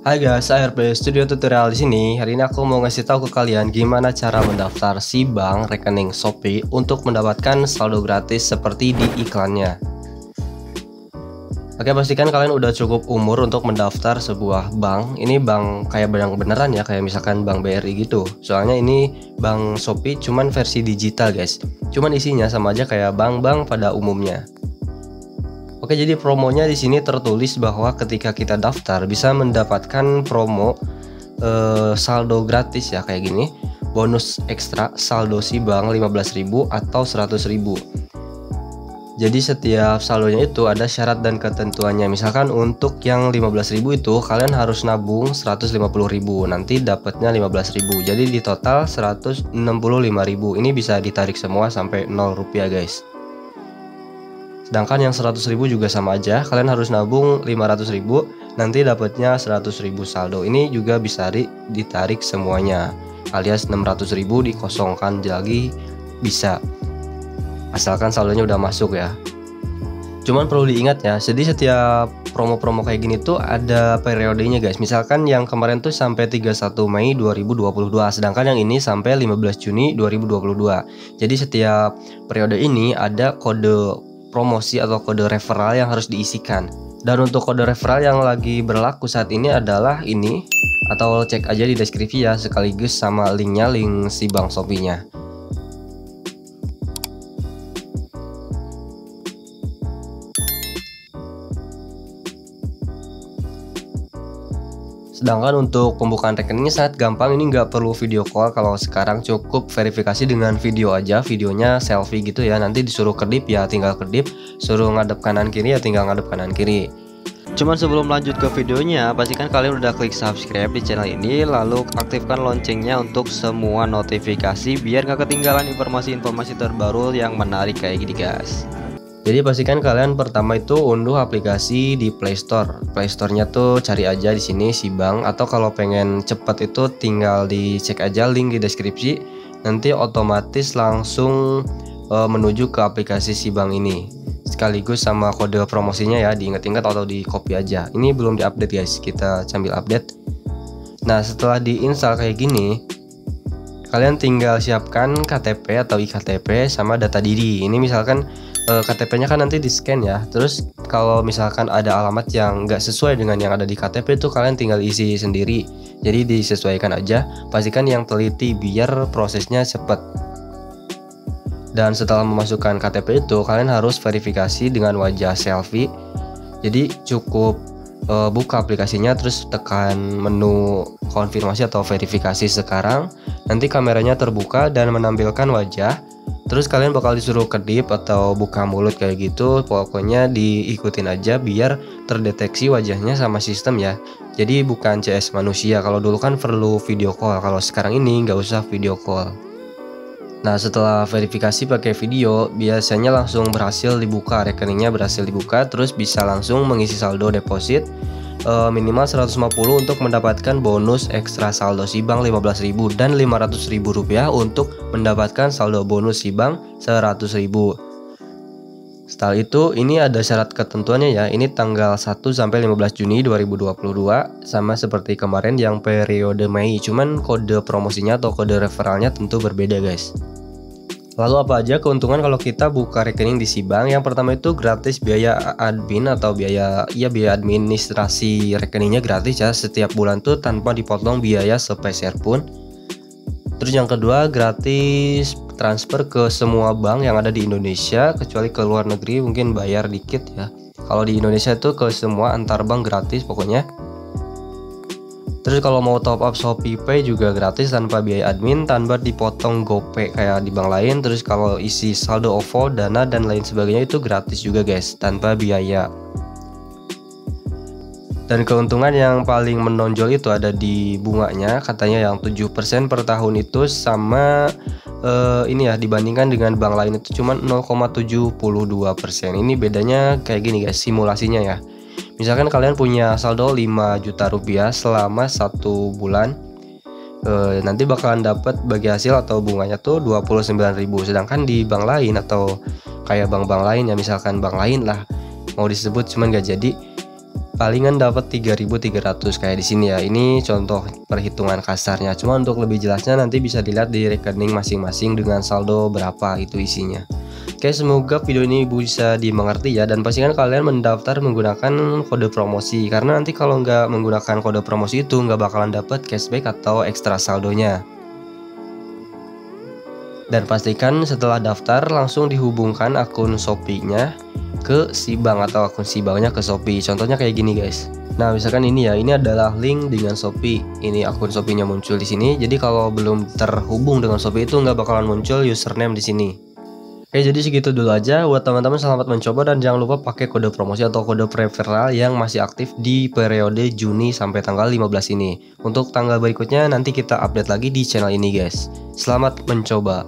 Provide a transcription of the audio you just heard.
Hai guys, ARP Studio Tutorial di sini. Hari ini aku mau ngasih tahu ke kalian gimana cara mendaftar si bank rekening Shopee untuk mendapatkan saldo gratis seperti di iklannya. Oke, pastikan kalian udah cukup umur untuk mendaftar sebuah bank. Ini bank kayak bank beneran ya, kayak misalkan bank BRI gitu. Soalnya ini bank Shopee cuman versi digital, guys. Cuman isinya sama aja kayak bank-bank pada umumnya. Oke, jadi promonya di sini tertulis bahwa ketika kita daftar bisa mendapatkan promo eh, saldo gratis ya kayak gini. Bonus ekstra saldo si bank 15.000 atau 100.000. Jadi setiap saldonya itu ada syarat dan ketentuannya. Misalkan untuk yang 15.000 itu kalian harus nabung 150.000. Nanti dapatnya 15.000. Jadi di total 165.000. Ini bisa ditarik semua sampai 0 rupiah, guys. Sedangkan yang 100.000 juga sama aja, kalian harus nabung 500.000, nanti dapatnya 100.000 saldo. Ini juga bisa ditarik semuanya, alias 600.000 dikosongkan lagi bisa. Asalkan saldonya udah masuk ya. Cuman perlu diingat ya, jadi setiap promo-promo kayak gini tuh ada periodenya guys. Misalkan yang kemarin tuh sampai 31 Mei 2022, sedangkan yang ini sampai 15 Juni 2022. Jadi setiap periode ini ada kode promosi atau kode referral yang harus diisikan. Dan untuk kode referral yang lagi berlaku saat ini adalah ini atau cek aja di deskripsi ya sekaligus sama linknya link si bank Shopee-nya. Sedangkan untuk pembukaan rekeningnya sangat gampang, ini nggak perlu video call. Kalau sekarang cukup verifikasi dengan video aja, videonya selfie gitu ya. Nanti disuruh kedip ya tinggal kedip, suruh ngadep kanan kiri ya tinggal ngadep kanan kiri. Cuman sebelum lanjut ke videonya, pastikan kalian udah klik subscribe di channel ini, lalu aktifkan loncengnya untuk semua notifikasi biar nggak ketinggalan informasi-informasi terbaru yang menarik kayak gini guys. Jadi pastikan kalian pertama itu unduh aplikasi di Play Store. Play Store-nya tuh cari aja di sini si bank atau kalau pengen cepat itu tinggal dicek aja link di deskripsi. Nanti otomatis langsung uh, menuju ke aplikasi si bank ini. Sekaligus sama kode promosinya ya diingat-ingat atau di copy aja. Ini belum diupdate guys, kita sambil update. Nah, setelah diinstal kayak gini, kalian tinggal siapkan KTP atau iktp sama data diri. Ini misalkan uh, eh, KTP-nya kan nanti di scan ya. Terus kalau misalkan ada alamat yang nggak sesuai dengan yang ada di KTP itu kalian tinggal isi sendiri. Jadi disesuaikan aja. Pastikan yang teliti biar prosesnya cepat. Dan setelah memasukkan KTP itu kalian harus verifikasi dengan wajah selfie. Jadi cukup uh, buka aplikasinya terus tekan menu konfirmasi atau verifikasi sekarang. Nanti kameranya terbuka dan menampilkan wajah Terus kalian bakal disuruh kedip atau buka mulut kayak gitu Pokoknya diikutin aja biar terdeteksi wajahnya sama sistem ya. Jadi bukan CS manusia. Kalau dulu kan perlu video call. Kalau sekarang ini nggak usah video call Nah setelah verifikasi pakai video Biasanya langsung berhasil dibuka. Rekeningnya berhasil dibuka Terus bisa langsung mengisi saldo deposit uh, minimal 150 untuk mendapatkan bonus ekstra saldo si bank 15.000 dan 500.000 rupiah untuk mendapatkan saldo bonus si bank 100.000 setelah itu ini ada syarat ketentuannya ya ini tanggal 1 sampai 15 Juni 2022 sama seperti kemarin yang periode Mei cuman kode promosinya atau kode referralnya tentu berbeda guys Lalu apa aja keuntungan kalau kita buka rekening di si bank? Yang pertama itu gratis biaya admin atau biaya ya biaya administrasi rekeningnya gratis ya setiap bulan tuh tanpa dipotong biaya sepeser pun. Terus yang kedua gratis transfer ke semua bank yang ada di Indonesia kecuali ke luar negeri mungkin bayar dikit ya. Kalau di Indonesia itu ke semua antar bank gratis pokoknya. Terus kalau mau top up Shopee Pay juga gratis tanpa biaya admin, tanpa dipotong GoPay kayak di bank lain. Terus kalau isi saldo OVO, Dana dan lain sebagainya itu gratis juga guys, tanpa biaya. Dan keuntungan yang paling menonjol itu ada di bunganya, katanya yang 7% per tahun itu sama uh, ini ya dibandingkan dengan bank lain itu cuma 0,72%. Ini bedanya kayak gini guys, simulasinya ya. Misalkan kalian punya saldo 5 juta rupiah selama satu bulan e, Nanti bakalan dapat bagi hasil atau bunganya tuh 29.000 Sedangkan di bank lain atau kayak bank-bank lain ya misalkan bank lain lah Mau disebut cuman gak jadi palingan dapat 3300 kayak di sini ya. Ini contoh perhitungan kasarnya. Cuma untuk lebih jelasnya nanti bisa dilihat di rekening masing-masing dengan saldo berapa itu isinya. Oke semoga video ini bisa dimengerti ya dan pastikan kalian mendaftar menggunakan kode promosi karena nanti kalau nggak menggunakan kode promosi itu nggak bakalan dapat cashback atau ekstra saldonya dan pastikan setelah daftar langsung dihubungkan akun Shopee-nya ke si bank atau akun si banknya ke Shopee. Contohnya kayak gini guys. Nah, misalkan ini ya, ini adalah link dengan Shopee. Ini akun Shopee-nya muncul di sini. Jadi kalau belum terhubung dengan Shopee itu nggak bakalan muncul username di sini. Oke, jadi segitu dulu aja. Buat teman-teman selamat mencoba dan jangan lupa pakai kode promosi atau kode referral yang masih aktif di periode Juni sampai tanggal 15 ini. Untuk tanggal berikutnya nanti kita update lagi di channel ini guys. Selamat mencoba.